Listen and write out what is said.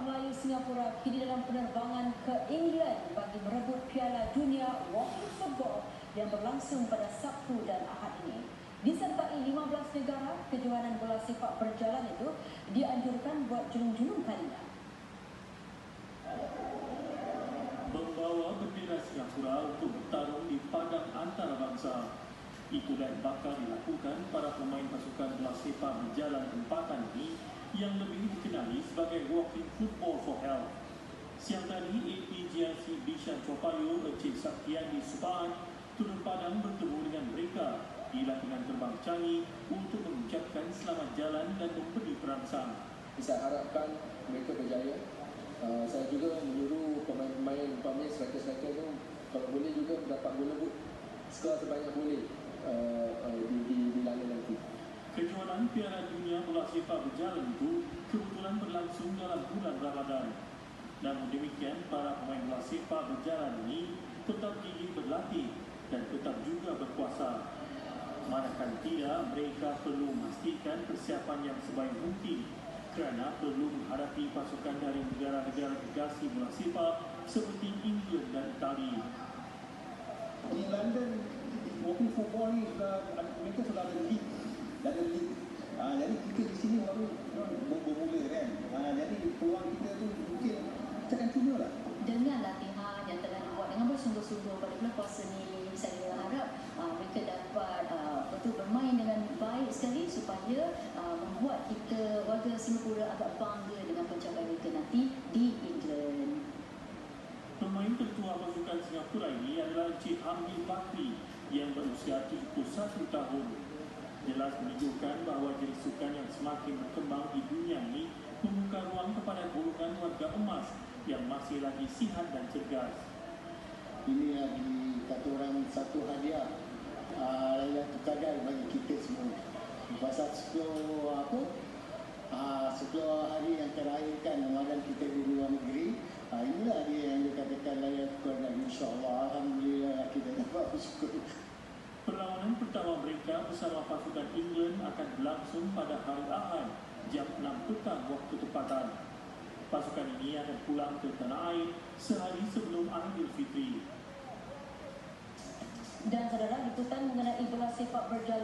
Melayu Singapura kini dalam penerbangan ke England bagi merebut Piala Dunia Walking Football yang berlangsung pada Sabtu dan Ahad ini. Disertai 15 negara, kejohanan bola sepak berjalan itu dianjurkan buat julung-julung kalinya. Membawa bendera Singapura untuk bertarung di padang antarabangsa. Yang bakal dilakukan para pemain pasukan bola sepak berjalan tempatan ini yang lebih dikenali sebagai Walking Football for Health. Siang tadi, APGRC Bishan Chopayo Encik Saktiani Supaan turun padang bertemu dengan mereka di latihan terbang Changi untuk mengucapkan selamat jalan dan memberi perangsang. Saya harapkan mereka berjaya. Uh, saya juga menyuruh pemain-pemain umpamanya striker-striker tu kalau boleh juga dapat gol lebut skor sebanyak boleh uh, uh, di, di, di London nanti. Kejuaraan Piala Sepak Berjalan itu kebetulan berlangsung dalam bulan Ramadan. Namun demikian, para pemain bola sepak berjalan ini tetap gigih berlatih dan tetap juga berpuasa. Manakala tidak, mereka perlu memastikan persiapan yang sebaik mungkin kerana perlu menghadapi pasukan dari negara-negara gegasi bola sepak seperti England dan Itali. Di London, walking football ni sudah, mereka sudah ada league dah ada league ha, jadi kita di sini baru bermula kan? Ha, jadi peluang kita tu mungkin kita akan cuba lah. Dengan latihan yang tengah dibuat dengan bersungguh-sungguh pada bulan puasa ni, saya harap uh, mereka dapat uh, betul bermain dengan baik sekali supaya uh, membuat kita warga Singapura agak bangga dengan pencapaian mereka nanti di England. Pemain tertua pasukan Singapura ini adalah Encik Hamdi Bakri yang berusia 71 tahun menunjukkan bahawa jenis sukan yang semakin berkembang di dunia ini membuka ruang kepada golongan warga emas yang masih lagi sihat dan cergas. Ini yang kata orang satu hadiah uh, yang terkadang bagi kita semua. Pasal 10 apa? Uh, 10 hari yang terakhir kan Ramadan kita di luar negeri uh, inilah dia yang dikatakan layak keluarga insyaAllah Alhamdulillah kita dapat bersyukur Perlawanan pertama mereka bersama pasukan England akan berlangsung pada hari Ahad jam 6 petang waktu tempatan. Pasukan ini akan pulang ke tanah air sehari sebelum Aidilfitri. Dan saudara, liputan mengenai bola sepak berjalan